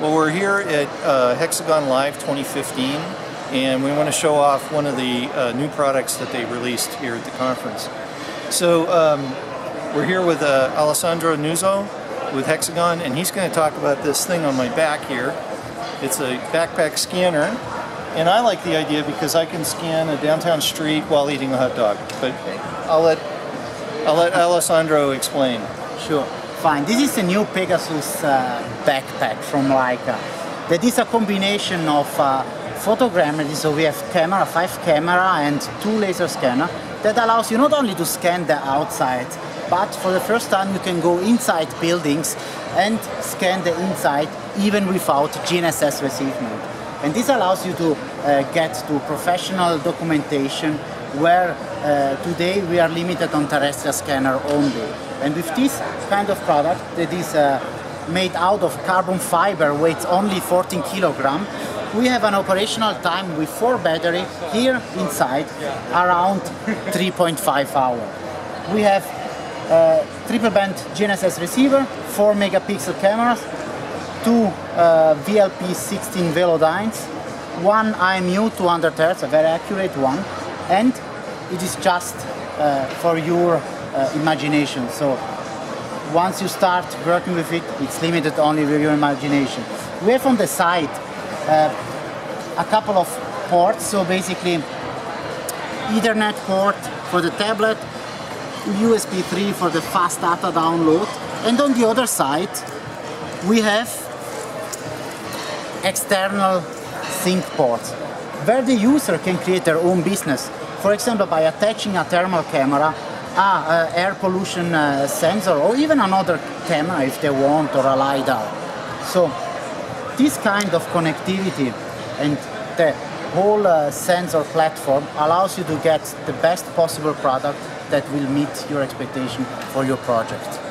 Well, we're here at uh, Hexagon Live 2015, and we want to show off one of the uh, new products that they released here at the conference. So um, we're here with uh, Alessandro Nuzzo with Hexagon, and he's going to talk about this thing on my back here. It's a backpack scanner, and I like the idea because I can scan a downtown street while eating a hot dog. But I'll let I'll let Alessandro explain. Sure. Fine. This is a new Pegasus uh, backpack from Leica. That is a combination of uh, photogrammetry, so we have camera, five camera and two laser scanner that allows you not only to scan the outside, but for the first time you can go inside buildings and scan the inside even without GNSS receivement. And this allows you to uh, get to professional documentation where uh, today we are limited on terrestrial scanner only. And with this kind of product that is uh, made out of carbon fiber, weighs only 14 kilogram, we have an operational time with four battery here inside around 3.5 hour. We have uh, triple band GNSS receiver, 4 megapixel cameras, two uh, VLP 16 Velodynes, one IMU 200 Hz, a very accurate one, and it is just uh, for your uh, imagination. So once you start working with it, it's limited only with your imagination. We have on the side uh, a couple of ports, so basically Ethernet port for the tablet, USB 3 for the fast data download, and on the other side we have external sync ports where the user can create their own business. For example, by attaching a thermal camera, a, uh, air pollution uh, sensor, or even another camera if they want, or a LiDAR. So this kind of connectivity and the whole uh, sensor platform allows you to get the best possible product that will meet your expectation for your project.